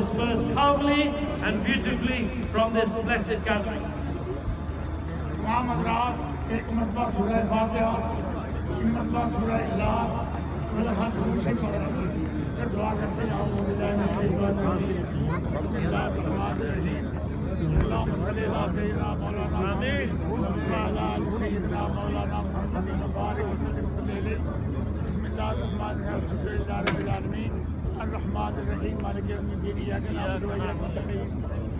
disperse calmly and beautifully from this blessed gathering. तमाम हजरात एक मरतबा सूरह फातिहा मरतबा सूरह इखलास हर दूर से पढ़ रहे फिर दुआ करते हैं रहमानिर रहीम अल्हम्दुलिल्लाहि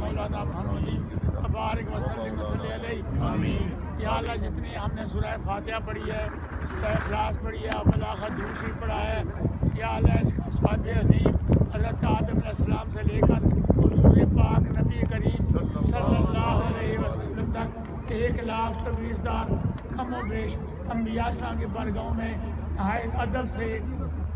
मौलाना मुबारक जितनी हमने सुरह फातिहा पढ़ी है सुरह अखलास पढ़ी है अबलाखा दूसरी पढ़ा है या अल्लाह इसका से लेकर पाक नबी करीम सल्लल्लाहु तक एक लाख तवीज़दार कमो बेश अम्बिया के बरगाहों में नहाय अदब से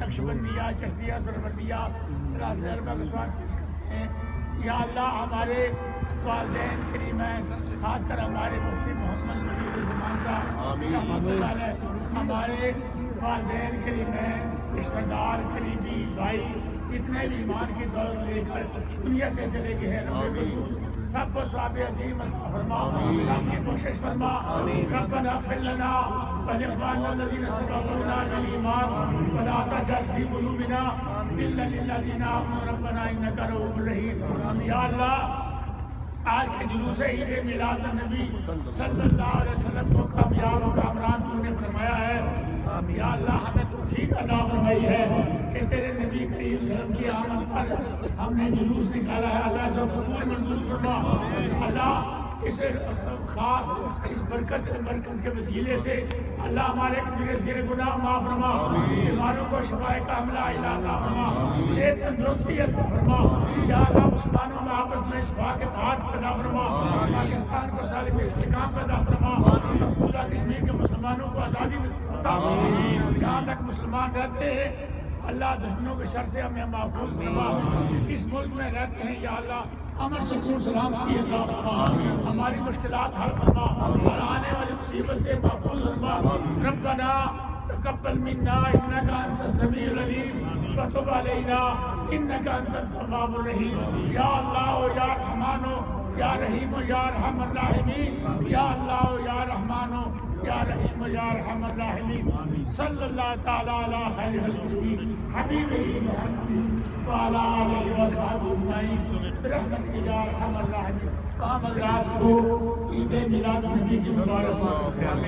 नक्शबंदिया चश्तिया सरबंदिया या अल्लाह हमारे वालदेन करीम है खासकर हमारे मुफ्ती मोहम्मद हमारे वालदेन करीम है रिश्तेदार करीबी भाई इतने भी ईमान की दौलत लेकर दुनिया से चले गए हैं। सबको स्वाब अजीम सबकी कोशिश फरमा। रबना फिलना वलिखवाना लजीन सबकना गनीमत वला तजर फ़ी कुलूबिना। इल्ला लिल्लजीना आमनू रब्बना इन्नका रऊफुर रहीम। या अल्लाह आज के जुलूस ईद मिलाद नबी सल्लल्लाहु अलैहि वसल्लम को कामयाब और कामरान तूने फरमाया है। या अल्लाह हमें तो ठीक अदा फरमाई है कि तेरे नबी करीम सल्लम की आमद पर हमने जुलूस निकाला है। अल्लाह से कबूल मंजूर फरमा अल्लाह इस खास इस बरकत बरकत के वसीले से अल्लाह हमारे गिरे गुनाह माफ़ फरमा। बीमारों को शिफाए का हमला इलाका फरमा। सेहत तंदुरुस्ती फरमा। या अल्लाह मुसलमानों में आपस में शिफा के हाथ पैदा फरमा। पाकिस्तान को सारे इस्तेकाम पैदा फरमा पूरा कश्मीर के मुसलमानों को आज़ादी अता फरमा जहाँ तक मुसलमान रहते हैं अल्लाह दुश्मनों के शर से हमें महफूज फरमा इस मुल्क में रहते हैं या अल्लाह अमर सुकून सलाम की फरमा हमारी मुश्किल हल फरमा और आने वाली मुसीबत से महफूज फरमा रब्बना तकब्बल मिन्ना इन्नका अंतस समीउल अलीम। व तुब अलैना इन्नका अंतत तव्वाबुर रहीम। या अल्लाह या रहमानो या रहीम या रहमान। राहिमीन या अल्लाह या रहमानो या रहीम या रहमान राहिमीन सल्लल्लाहु तआला अला खैर खल्क़ी हबीबी मुहम्मद व अला आलिहि व सहाबिहि अजमईन रहमतिक या रहमान राहिमीन तमाम हज़रात को ईद मिलाद नबी की मुबारकबाद